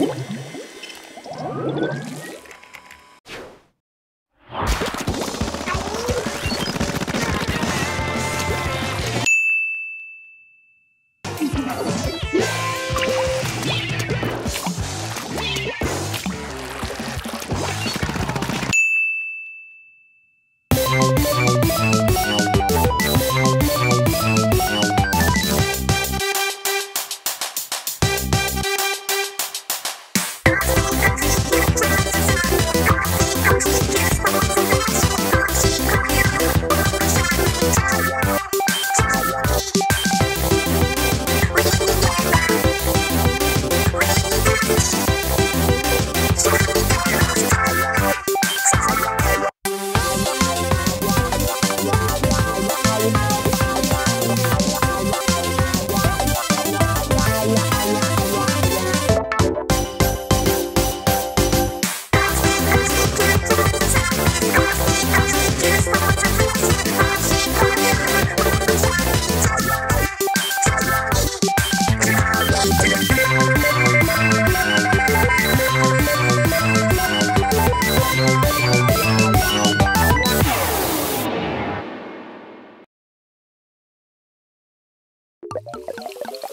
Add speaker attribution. Speaker 1: you
Speaker 2: Thank you.
Speaker 3: Thank you.